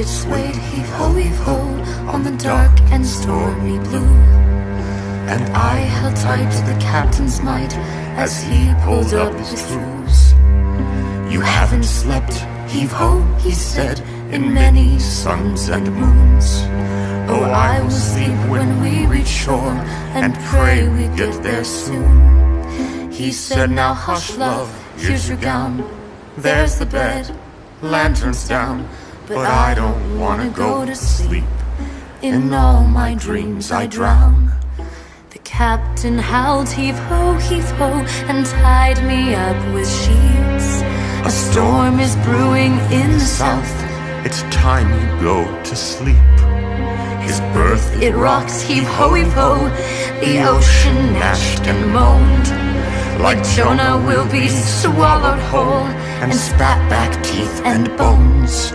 it swayed, heave ho, heave ho, on the dark and stormy blue. And I held tight to the captain's might as he pulled up his screws. You haven't slept, heave ho, he said, in many suns and moons. Oh, I will sleep when we reach shore and pray we get there soon. He said, Now hush, love, here's your gown. There's the bed, lanterns down. But I don't wanna go to sleep. In all my dreams I drown. The captain howled heave ho, heave ho, and tied me up with sheets. A storm is brewing in the south. It's time you go to sleep. His berth It rocks, heave ho, heave ho. The ocean gnashed and moaned. Like Jonah will be swallowed whole and spat back teeth and bones.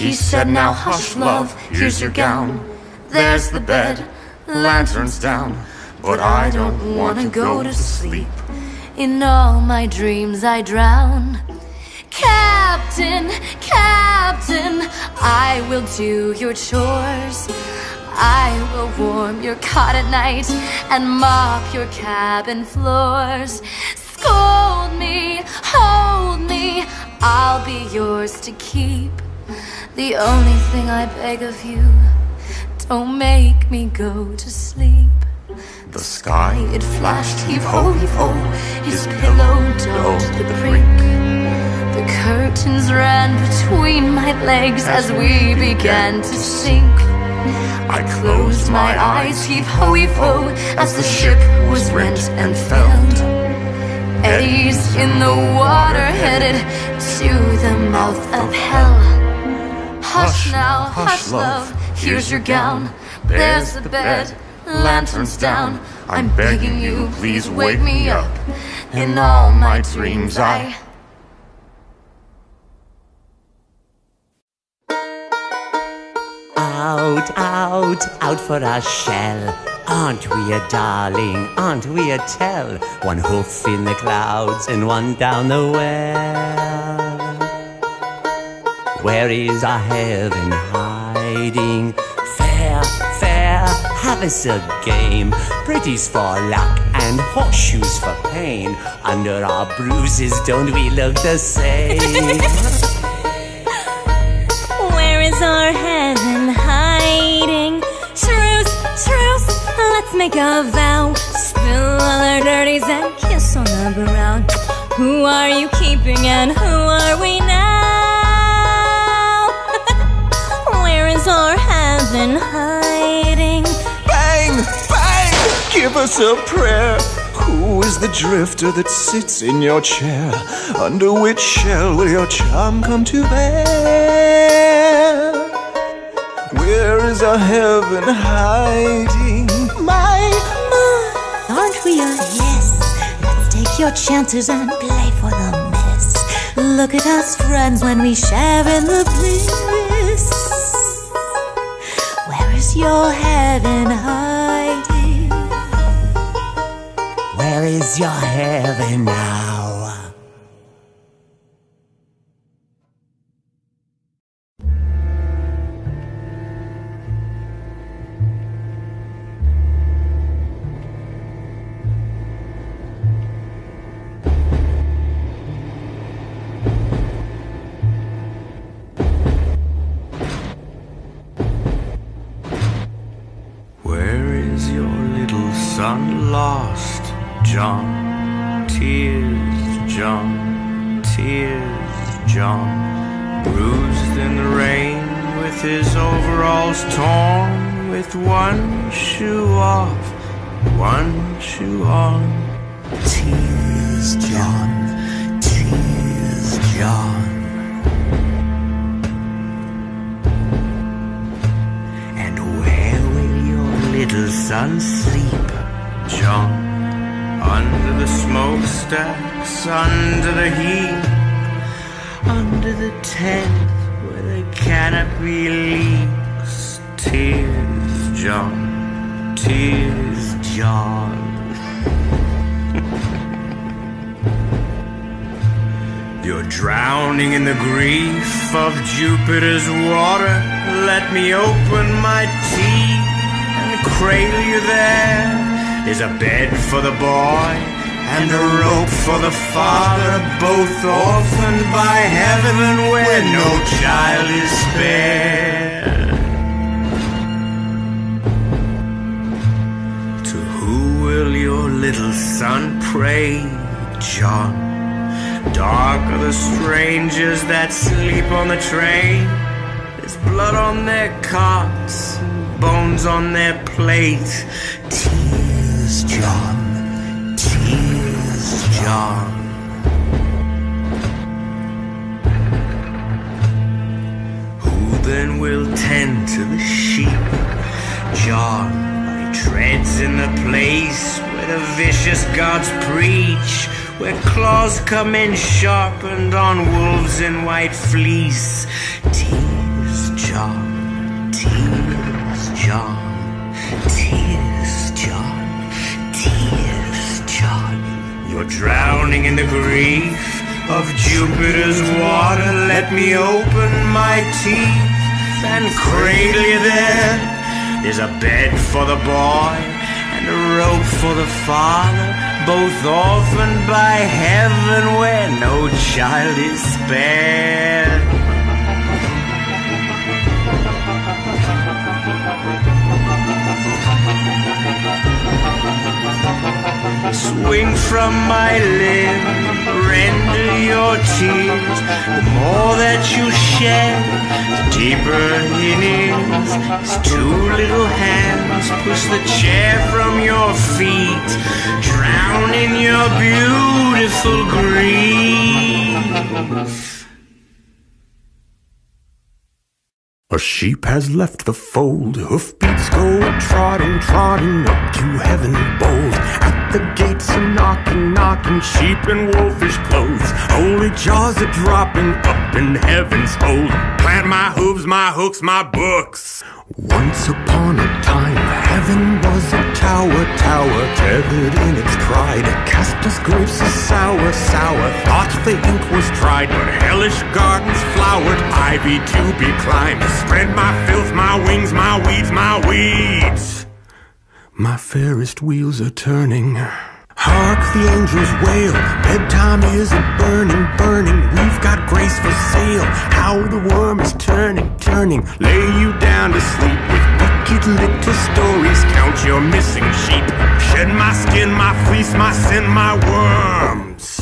He said, Now hush, love, here's your gown. There's the bed, lanterns down. But I don't wanna go to sleep. In all my dreams I drown. Captain, Captain, I will do your chores. I will warm your cot at night and mop your cabin floors. Scold me, hold me, I'll be yours to keep. The only thing I beg of you, don't make me go to sleep. The sky It flashed, heave ho, heave ho, his pillow domed oh, the brink. The curtains ran between my legs as we began to sink. I closed my eyes, heave ho, heave ho, as the ship was rent and felled. Eddies in the water headed to the mouth of hell. Hush now, hush love, here's your gown, there's the bed, lanterns down. I'm begging you, please wake me up. In all my dreams I... Out, out, out for our shell. Aren't we a darling? Aren't we a tell? One hoof in the clouds and one down the well. Where is our heaven hiding? Fair, fair, have us a game. Pretties for luck and horseshoes for pain. Under our bruises, don't we look the same? Where is our heaven hiding? Truce, truce, let's make a vow. Spill all our dirties and kiss on the brow. Who are you keeping and who are we now? Where is our heaven hiding? Bang! Bang! Give us a prayer. Who is the drifter that sits in your chair? Under which shell will your charm come to bear? Where is our heaven hiding? My, my, aren't we a yes? Let's take your chances and play for the miss. Look at us, friends, when we share in the bliss. Your heaven hiding? Where is your heaven now? Son lost, John? Tears, John, tears, John. Bruised in the rain with his overalls torn, with one shoe off, one shoe on. Tears, John, under the heat, under the tent where the canopy leaks. Tears, John, tears, John. You're drowning in the grief of Jupiter's water. Let me open my teeth and cradle you. There's a bed for the boy and a rope for the father, both orphaned by heaven where no child is spared. To who will your little son pray, John? Dark are the strangers that sleep on the train. There's blood on their cots, bones on their plate. Tears, John, tears, John. Who then will tend to the sheep? John, he treads in the place where the vicious gods preach, where claws come in sharpened on wolves in white fleece. Tears, John, tears, John, tears, drowning in the grief of Jupiter's water. Let me open my teeth and cradle you there. There's a bed for the boy and a rope for the father, both orphaned by heaven where no child is spared. Swing from my limb, render your tears. The more that you shed, the deeper it is. His two little hands push the chair from your feet, drown in your beautiful grief. A sheep has left the fold, hoofbeats go trotting, trotting up to heaven bold. At the gates a knocking, knocking, sheep in wolfish clothes. Holy jaws are dropping up in heaven's hold. Plant my hooves, my hooks, my books. Once upon a time, heaven was a tower, tower, tethered in its pride. Cast us grapes of sour, sour. Thought the ink was dried, but hellish gardens flowered. Ivy to be climbed. Spread my filth, my wings, my weeds, my weeds. My fairest wheels are turning. Hark the angels wail, bedtime is a burning, burning. We've got grace for sale. How the worm is turning, turning. Lay you down to sleep with wicked little stories. Count your missing sheep. Shed my skin, my fleece, my sin, my worms.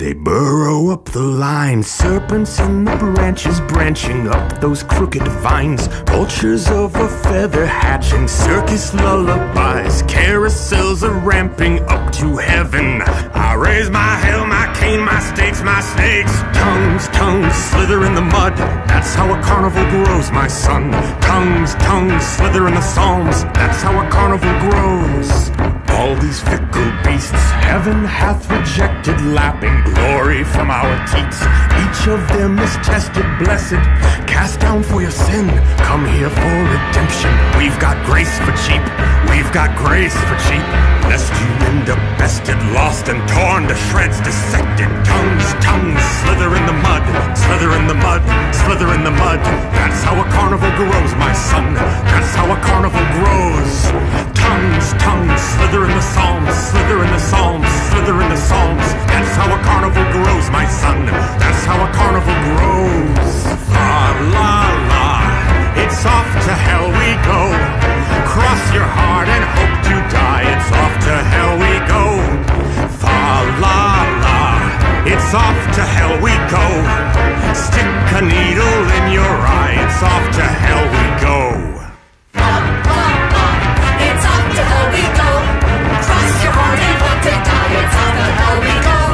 They burrow up the line, serpents in the branches branching up those crooked vines. Vultures of a feather hatching, circus lullabies, carousels are ramping up to heaven. I raise my hell, my cane, my stakes, my snakes. Tongues, tongues slither in the mud. That's how a carnival grows, my son. Tongues, tongues slither in the psalms. That's how a carnival grows. All these fickle beasts heaven hath rejected, lapping glory from our teats. Each of them is tested, blessed, cast down for your sin. Come here for redemption. We've got grace for cheap. We've got grace for cheap. Lest you end up bested, lost and torn to shreds, dissected. Tongues, tongues, slither in the mud, slither in the mud, slither in the mud. That's how a carnival grows, my son. That's how a carnival grows. Tongues, it's off to hell we go. Stick a needle in your eye. It's off to hell we go. It's off to hell we go. Cross your heart and hope to die. It's off to hell we go.